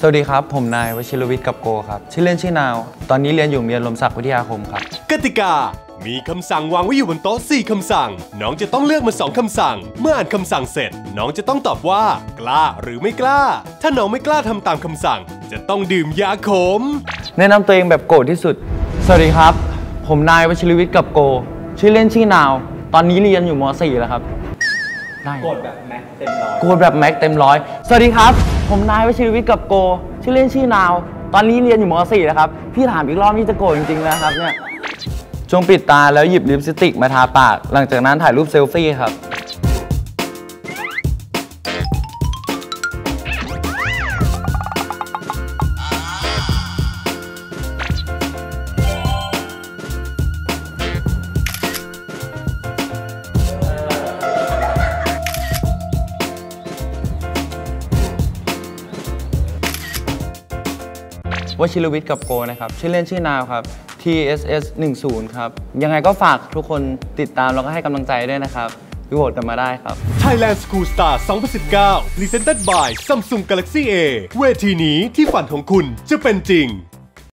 สวัสดีครับ ผมนายวชิรวิทย์กับโกครับ ชื่อเล่นชื่อนาว ตอนนี้เรียนอยู่โรงเรียนลมศักดิ์วิทยาคมครับ กติกา มีคำสั่งวางไว้อยู่บนโต๊ะ 4 คำสั่ง น้องจะต้องเลือกมา 2 คำสั่ง เมื่ออ่านคำสั่งเสร็จ น้องจะต้องตอบว่า กล้าหรือไม่กล้า ถ้าน้องไม่กล้าทำตามคำสั่ง จะต้องดื่มยาขม แนะนำตัวเองแบบโกรธที่สุด สวัสดีครับ ผมนายวชิรวิทย์กับโก ชื่อเล่นชื่อนาว ตอนนี้เรียนอยู่ม .4 แล้วครับ ได้กดแบบแม็กเต็มร้อยโกรธแบบแม็กเต็มร้อย สวัสดีครับ ผมนายวชิรวิทย์กับโก ชื่อเล่นชื่อนาว ตอนนี้เรียนอยู่ม .4 แล้วครับ พี่ถามอีกรอบนี่จะโกรธจริงๆนะครับเนี่ยช่วงปิดตาแล้วหยิบลิปสติกมาทาปาก หลังจากนั้นถ่ายรูปเซลฟี่ครับ วชิรวิทย์กับโกนะครับชื่อเล่นชื่อนาวครับ TSS 10ครับ ยังไงก็ฝากทุกคนติดตามแล้วก็ให้กำลังใจด้วยนะครับวิโหวตกันมาได้ครับ Thailand School Star 2019 Presented by Samsung Galaxy A เวทีนี้ที่ฝันของคุณจะเป็นจริง